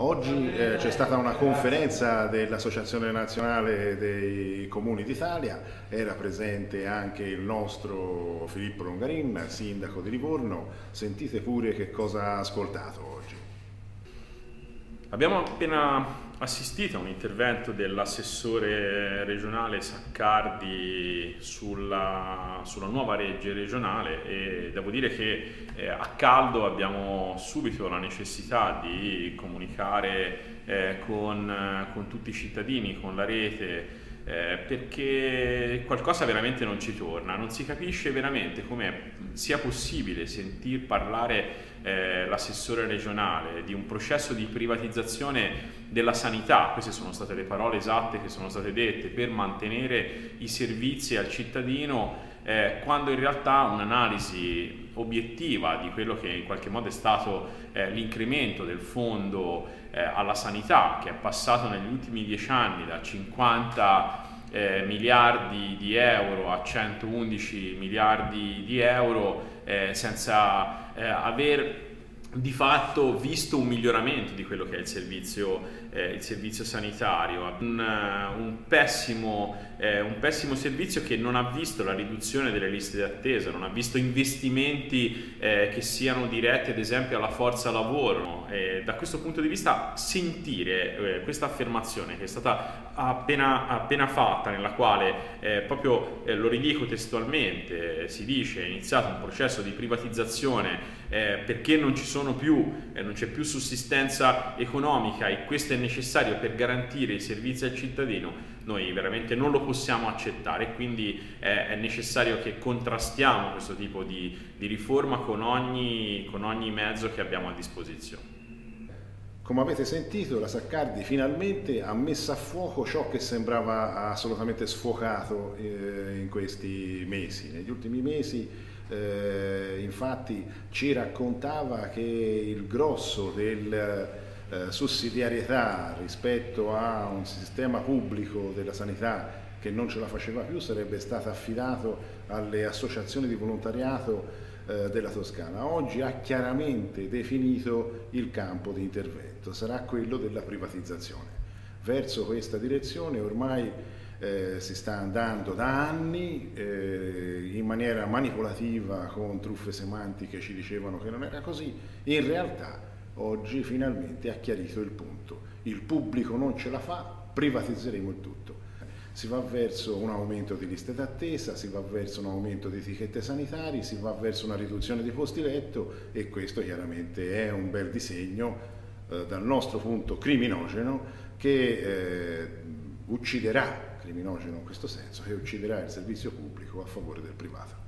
Oggi eh, c'è stata una conferenza dell'Associazione Nazionale dei Comuni d'Italia, era presente anche il nostro Filippo Longarin, sindaco di Livorno. Sentite pure che cosa ha ascoltato oggi. Abbiamo appena assistito a un intervento dell'assessore regionale Saccardi sulla, sulla, nuova legge regionale e devo dire che eh, a caldo abbiamo subito la necessità di comunicare eh, con, con tutti i cittadini, con la rete, eh, perché qualcosa veramente non ci torna, non si capisce veramente come sia possibile sentir parlare eh, l'assessore regionale di un processo di privatizzazione della sanità, queste sono state le parole esatte che sono state dette, per mantenere i servizi al cittadino, eh, quando in realtà un'analisi obiettiva di quello che in qualche modo è stato eh, l'incremento del fondo eh, alla sanità, che è passato negli ultimi dieci anni da 50 eh, miliardi di euro a 111 miliardi di euro eh, senza eh, aver di fatto visto un miglioramento di quello che è il servizio, eh, il servizio sanitario, un, un, pessimo, eh, un, pessimo, servizio che non ha visto la riduzione delle liste d'attesa, non ha visto investimenti eh, che siano diretti ad esempio alla forza lavoro. da questo punto di vista sentire eh, questa affermazione che è stata appena, appena fatta, nella quale eh, proprio eh, lo ridico testualmente, si dice è iniziato un processo di privatizzazione perché non ci sono più, eh, non c'è più sussistenza economica e questo è necessario per garantire i servizi al cittadino, noi veramente non lo possiamo accettare quindi è, è necessario che contrastiamo questo tipo di, di riforma con ogni, con ogni mezzo che abbiamo a disposizione. Come avete sentito, la Saccardi finalmente ha messo a fuoco ciò che sembrava assolutamente sfocato eh, in questi mesi. Negli ultimi mesi eh, infatti ci raccontava che il grosso della eh, sussidiarietà rispetto a un sistema pubblico della sanità che non ce la faceva più sarebbe stato affidato alle associazioni di volontariato eh, della Toscana. Oggi ha chiaramente definito il campo di intervento, sarà quello della privatizzazione. Verso questa direzione ormai eh, si sta andando da anni eh, in maniera manipolativa con truffe semantiche ci dicevano che non era così, in realtà oggi finalmente ha chiarito il punto, il pubblico non ce la fa, privatizzeremo il tutto. Si va verso un aumento di liste d'attesa, si va verso un aumento di etichette sanitarie, si va verso una riduzione di posti letto e questo chiaramente è un bel disegno eh, dal nostro punto criminogeno che eh, ucciderà criminogeno in questo senso e ucciderà il servizio pubblico a favore del privato.